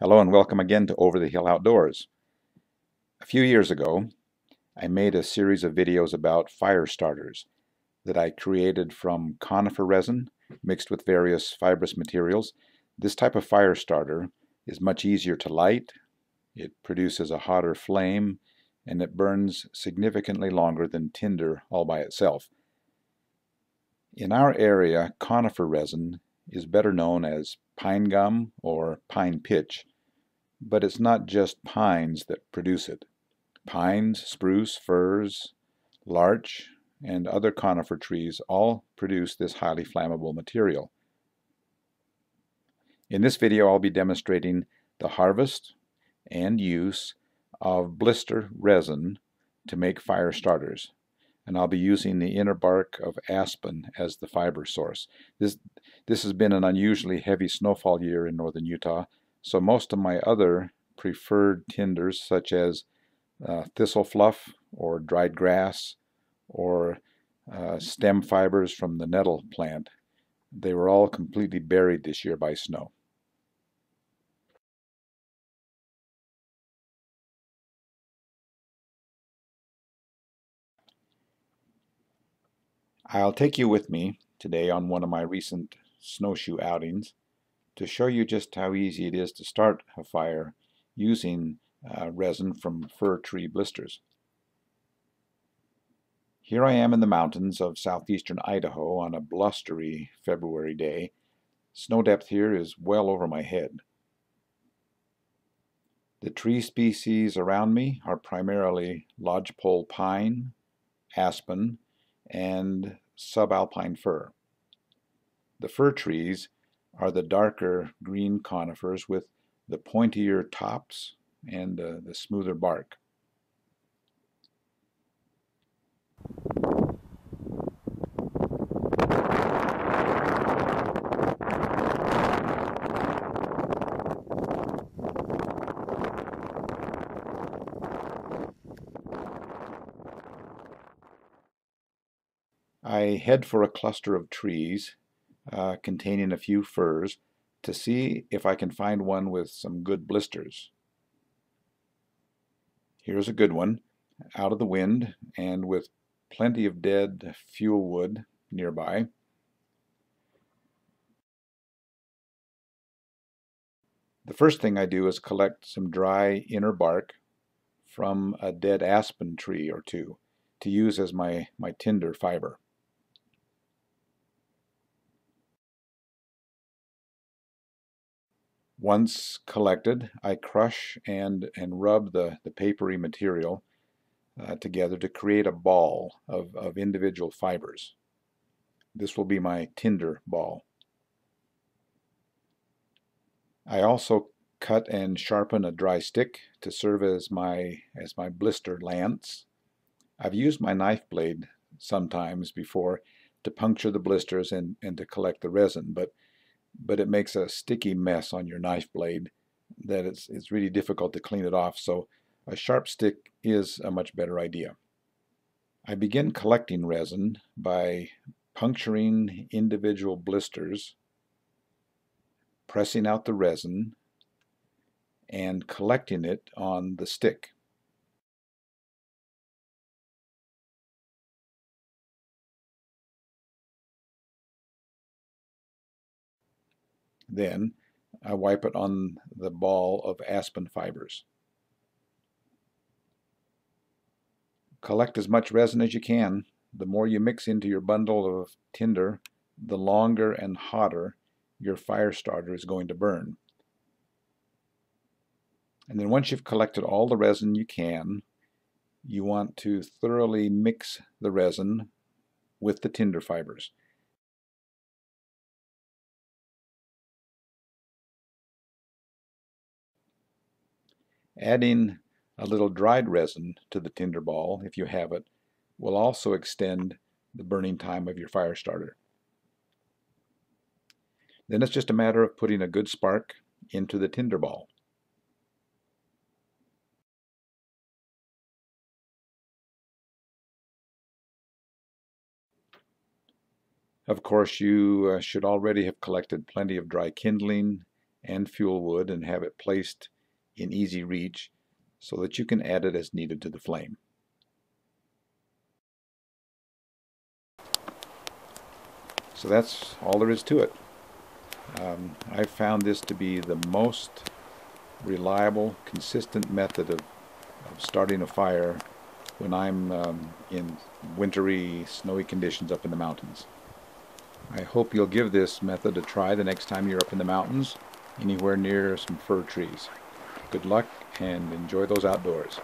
Hello and welcome again to Over the Hill Outdoors. A few years ago, I made a series of videos about fire starters that I created from conifer resin mixed with various fibrous materials. This type of fire starter is much easier to light, it produces a hotter flame, and it burns significantly longer than tinder all by itself. In our area, conifer resin is better known as pine gum or pine pitch, but it's not just pines that produce it. Pines, spruce, firs, larch, and other conifer trees all produce this highly flammable material. In this video I'll be demonstrating the harvest and use of blister resin to make fire starters and I'll be using the inner bark of aspen as the fiber source. This, this has been an unusually heavy snowfall year in northern Utah, so most of my other preferred tinders such as uh, thistle fluff or dried grass or uh, stem fibers from the nettle plant, they were all completely buried this year by snow. I'll take you with me today on one of my recent snowshoe outings to show you just how easy it is to start a fire using uh, resin from fir tree blisters. Here I am in the mountains of southeastern Idaho on a blustery February day. Snow depth here is well over my head. The tree species around me are primarily lodgepole pine, aspen, and subalpine fir. The fir trees are the darker green conifers with the pointier tops and uh, the smoother bark. I head for a cluster of trees uh, containing a few firs to see if I can find one with some good blisters. Here's a good one, out of the wind and with plenty of dead fuel wood nearby. The first thing I do is collect some dry inner bark from a dead aspen tree or two to use as my, my tinder fiber. Once collected, I crush and, and rub the, the papery material uh, together to create a ball of, of individual fibers. This will be my tinder ball. I also cut and sharpen a dry stick to serve as my, as my blister lance. I've used my knife blade sometimes before to puncture the blisters and, and to collect the resin, but but it makes a sticky mess on your knife blade that it's, it's really difficult to clean it off. So a sharp stick is a much better idea. I begin collecting resin by puncturing individual blisters, pressing out the resin, and collecting it on the stick. Then I wipe it on the ball of aspen fibers. Collect as much resin as you can. The more you mix into your bundle of tinder, the longer and hotter your fire starter is going to burn. And then once you've collected all the resin you can, you want to thoroughly mix the resin with the tinder fibers. Adding a little dried resin to the tinder ball, if you have it, will also extend the burning time of your fire starter. Then it's just a matter of putting a good spark into the tinder ball. Of course, you uh, should already have collected plenty of dry kindling and fuel wood and have it placed in easy reach so that you can add it as needed to the flame. So that's all there is to it. Um, I found this to be the most reliable, consistent method of, of starting a fire when I'm um, in wintry, snowy conditions up in the mountains. I hope you'll give this method a try the next time you're up in the mountains, anywhere near some fir trees. Good luck and enjoy those outdoors.